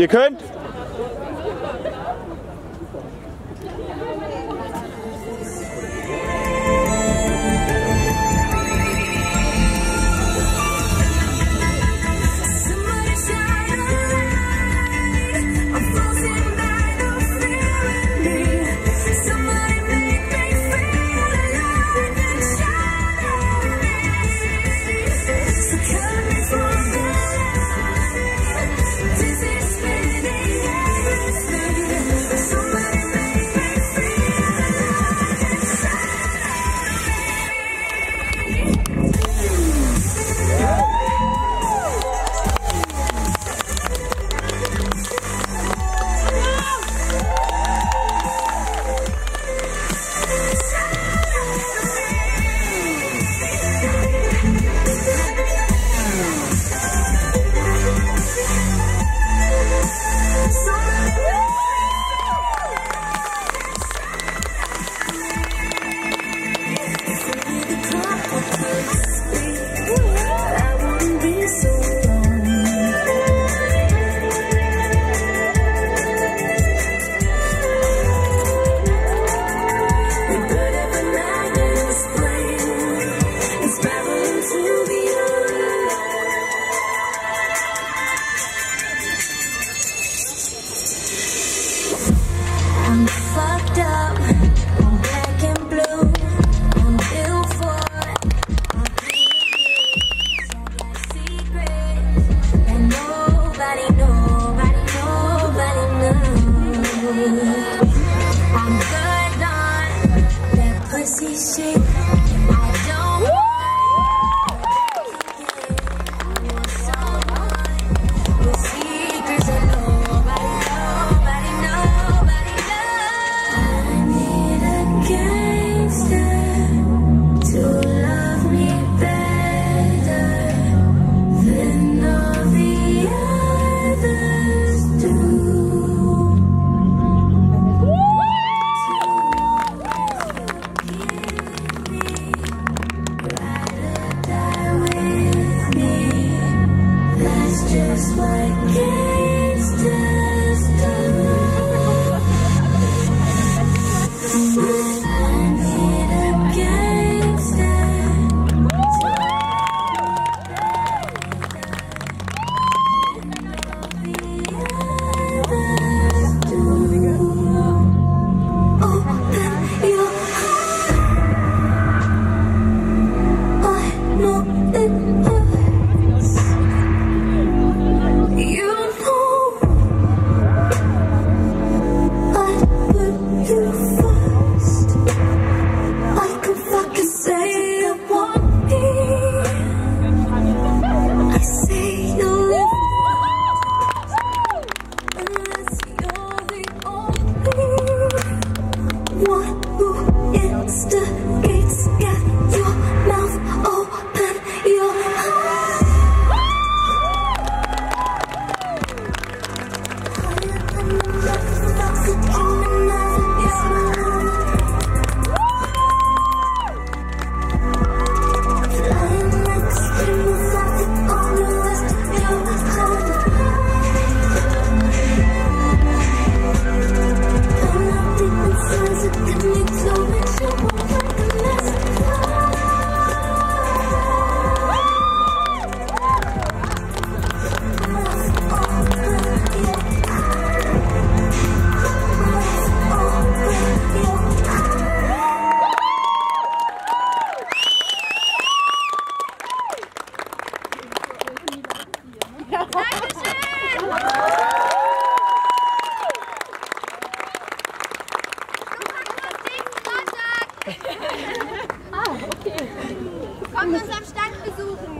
You could? Good that pussy shit. Oh. Dankeschön! Ah, okay. Kommt uns am Stand besuchen.